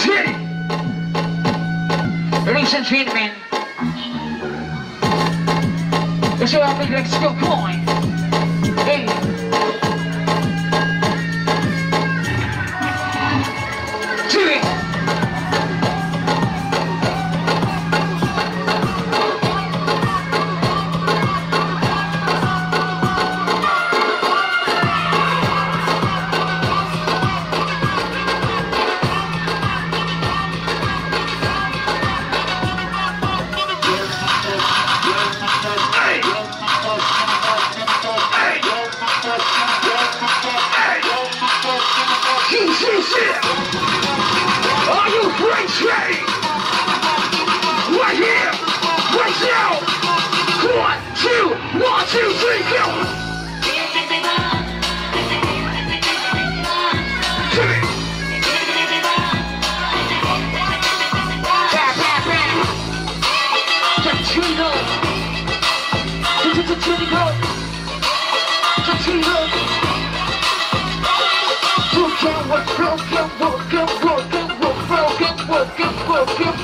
City. Ladies and gentlemen, it's your big Mexico coin. Hey.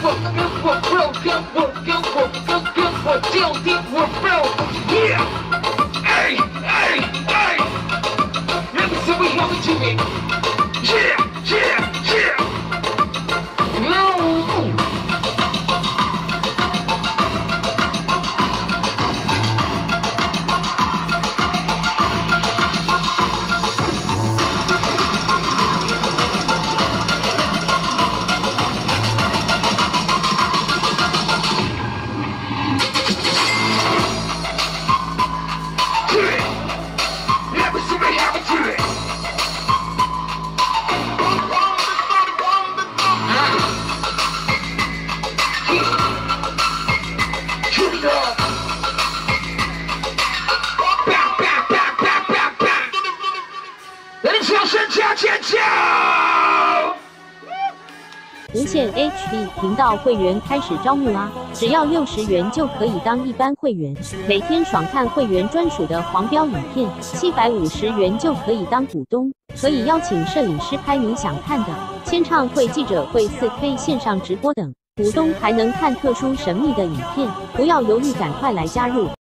work, good work, real good work, good work, good good work, deal deep work, real. Yeah. Hey, hey, hey. Let me see we have a Jimmy. Yeah, yeah. 声加尖叫！无线 HD 频道会员开始招募啦！只要六十元就可以当一般会员，每天爽看会员专属的黄标影片；七百五十元就可以当股东，可以邀请摄影师拍你想看的，签唱会、记者会、四 K 线上直播等，股东还能看特殊神秘的影片。不要犹豫，赶快来加入！